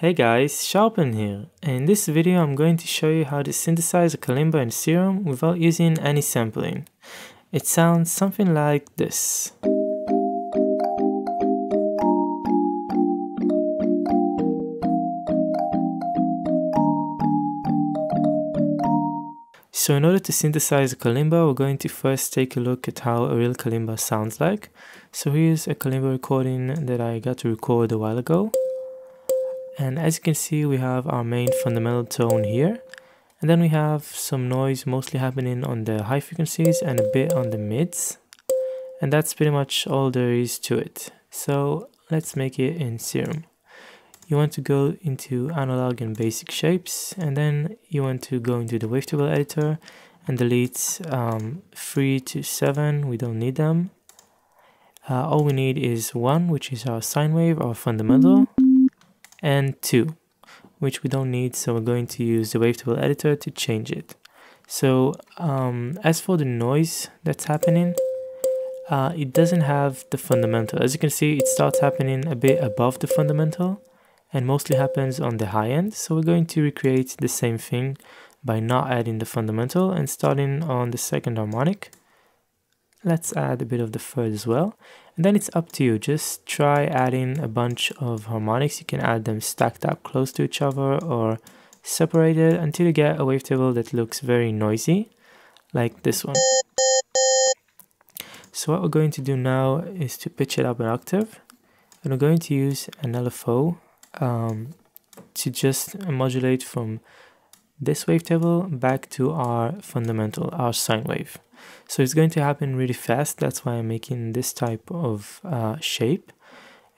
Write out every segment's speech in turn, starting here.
Hey guys, Sharpend here. In this video I'm going to show you how to synthesize a kalimba in Serum without using any sampling. It sounds something like this. So in order to synthesize a kalimba, we're going to first take a look at how a real kalimba sounds like. So here's a kalimba recording that I got to record a while ago and as you can see we have our main fundamental tone here. And then we have some noise mostly happening on the high frequencies and a bit on the mids. And that's pretty much all there is to it. So let's make it in serum. You want to go into analog and basic shapes and then you want to go into the wavetable editor and delete um, 3 to 7 we don't need them. Uh, all we need is 1 which is our sine wave our fundamental and 2 which we don't need so we're going to use the wavetable editor to change it. So um, as for the noise that's happening uh, it doesn't have the fundamental. As you can see it starts happening a bit above the fundamental and mostly happens on the high end. So we're going to recreate the same thing by not adding the fundamental and starting on the second harmonic. Let's add a bit of the third as well and then it's up to you. Just try adding a bunch of harmonics. You can add them stacked up close to each other or separated until you get a wavetable that looks very noisy like this one. So what we're going to do now is to pitch it up an octave and we're going to use an LFO um, to just modulate from this wavetable back to our fundamental, our sine wave. So it's going to happen really fast. That's why I'm making this type of uh, shape.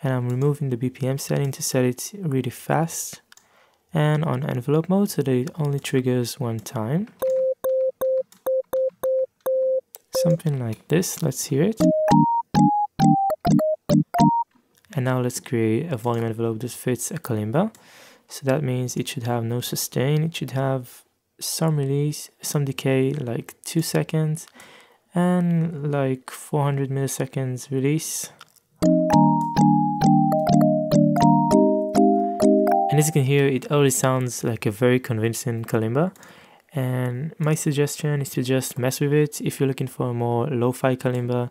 And I'm removing the BPM setting to set it really fast. And on envelope mode so that it only triggers one time. Something like this. Let's hear it. And now let's create a volume envelope that fits a kalimba. So that means it should have no sustain. It should have some release, some decay, like 2 seconds, and like 400 milliseconds release. And as you can hear, it already sounds like a very convincing kalimba. And my suggestion is to just mess with it. If you're looking for a more lo-fi kalimba,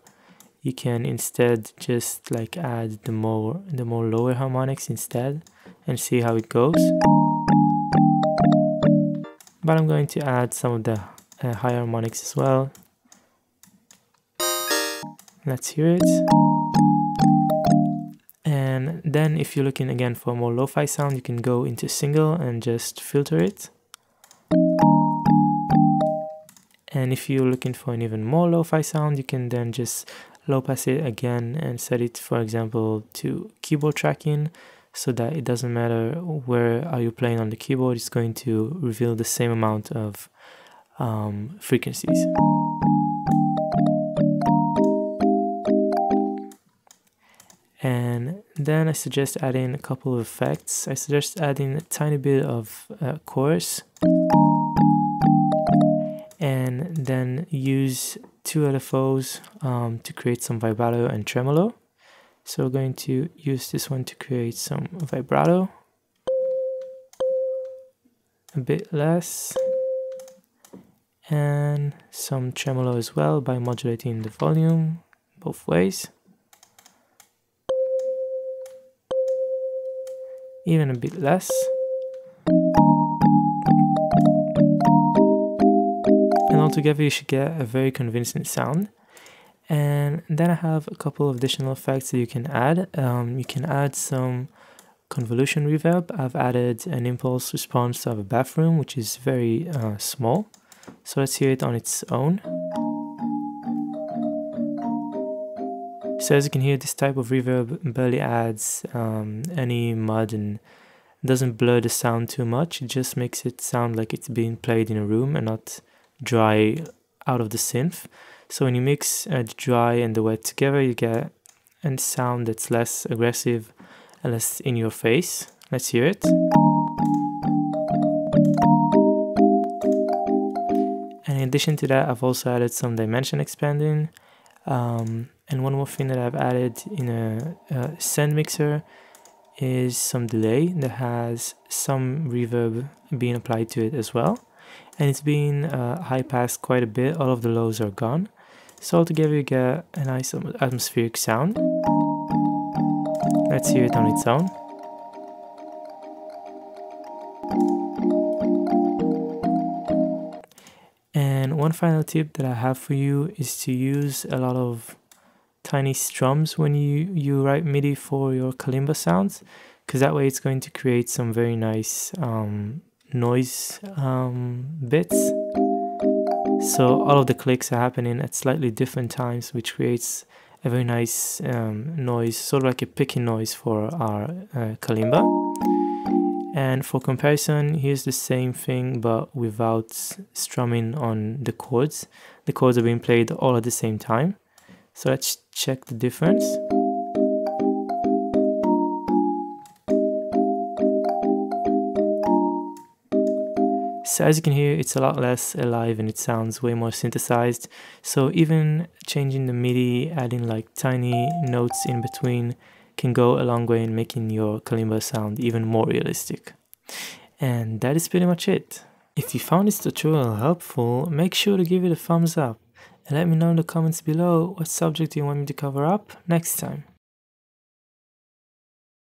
you can instead just like add the more the more lower harmonics instead and see how it goes but I'm going to add some of the uh, higher harmonics as well. Let's hear it. And then if you're looking again for more lo-fi sound you can go into single and just filter it. And if you're looking for an even more lo-fi sound you can then just low pass it again and set it for example to keyboard tracking so that it doesn't matter where are you playing on the keyboard it's going to reveal the same amount of um, frequencies. And then I suggest adding a couple of effects. I suggest adding a tiny bit of uh, chorus. And then use two LFOs um, to create some vibrato and tremolo. So we're going to use this one to create some vibrato. A bit less. And some tremolo as well by modulating the volume both ways. Even a bit less. And altogether you should get a very convincing sound and then I have a couple of additional effects that you can add. Um, you can add some convolution reverb. I've added an impulse response of a bathroom which is very uh, small. So let's hear it on its own. So as you can hear this type of reverb barely adds um, any mud and doesn't blur the sound too much. It just makes it sound like it's being played in a room and not dry out of the synth. So when you mix uh, the dry and the wet together, you get a sound that's less aggressive and less in your face. Let's hear it. And in addition to that, I've also added some dimension expanding. Um, and one more thing that I've added in a, a send mixer is some delay that has some reverb being applied to it as well and it's been uh, high passed quite a bit all of the lows are gone so altogether you get a nice atmospheric sound let's hear it on its own and one final tip that I have for you is to use a lot of tiny strums when you, you write MIDI for your kalimba sounds because that way it's going to create some very nice um, noise um, bits. So all of the clicks are happening at slightly different times which creates a very nice um, noise, sort of like a picking noise for our uh, kalimba. And for comparison, here's the same thing but without strumming on the chords. The chords are being played all at the same time. So let's check the difference. So as you can hear, it's a lot less alive and it sounds way more synthesized. So even changing the MIDI, adding like tiny notes in between can go a long way in making your kalimba sound even more realistic. And that is pretty much it. If you found this tutorial helpful, make sure to give it a thumbs up and let me know in the comments below what subject you want me to cover up next time.